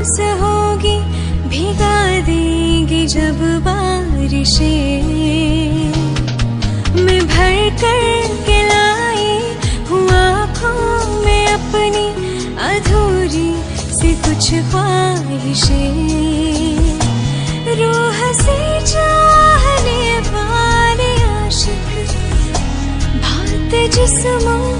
प्यास होगी, भिगा देंगी जब बारिशें। मैं भर कर के लाई हूँ आँखों में अपनी अधूरी से कुछ ख्वाहिशें। रूह से चाहने वाले आशिक, भात जिस्मों